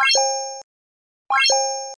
あっ。